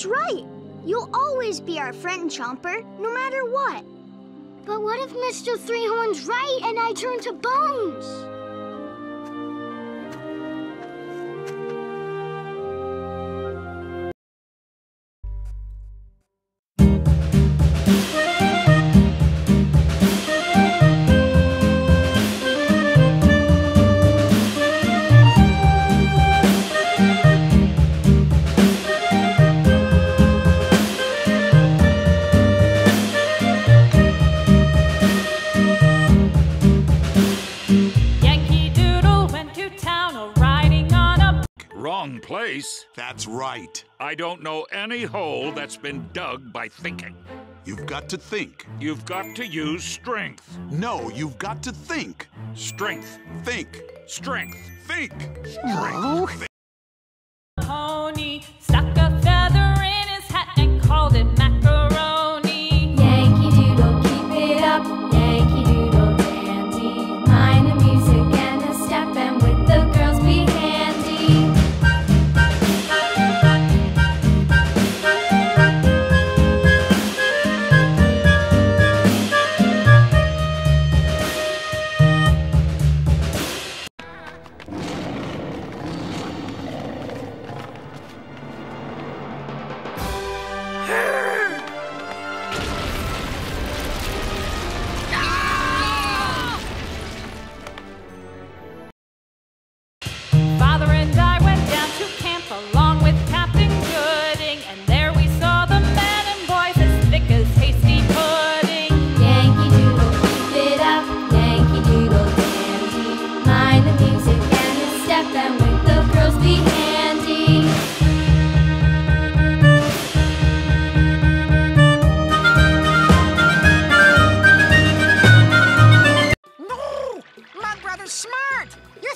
That's right. You'll always be our friend, Chomper, no matter what. But what if Mr. Three-Horn's right and I turn to Bones? Wrong place. That's right. I don't know any hole that's been dug by thinking. You've got to think. You've got to use strength. No, you've got to think. Strength. Think. Strength. Think. No. pony,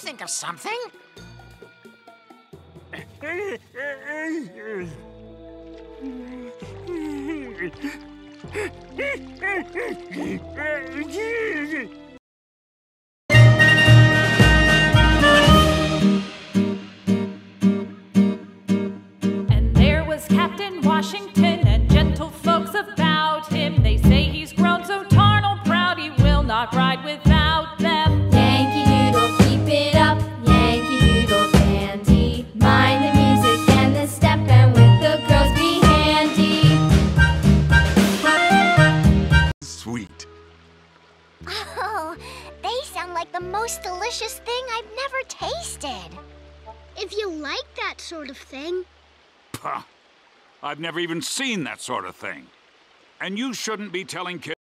think of something? And there was Captain Washington and gentle folks about him. They say most delicious thing I've never tasted. If you like that sort of thing. Puh. I've never even seen that sort of thing. And you shouldn't be telling kids.